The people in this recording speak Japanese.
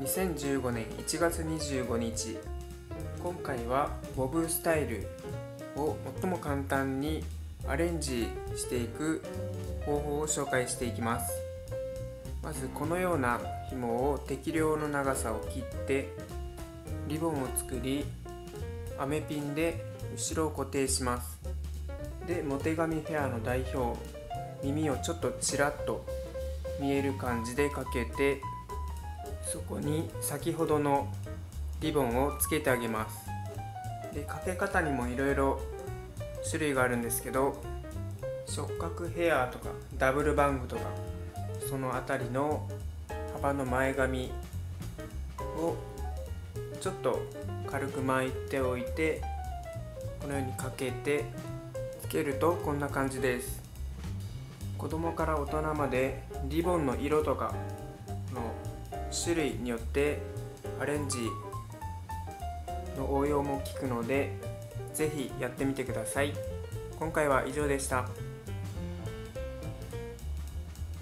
2015年1月25日今回はボブスタイルを最も簡単にアレンジしていく方法を紹介していきます。まずこのような紐を適量の長さを切ってリボンを作りアメピンで後ろを固定します。でモテ髪フェアの代表耳をちょっとちらっと見える感じでかけてそこに先ほどのリボンをつけてあげます。でかけ方にもいろいろ種類があるんですけど触覚ヘアとかダブルバングとかその辺りの幅の前髪をちょっと軽く巻いておいてこのようにかけてつけるとこんな感じです。子供から大人までリボンの色とか種類によってアレンジの応用も効くので是非やってみてください。今回は以上でした。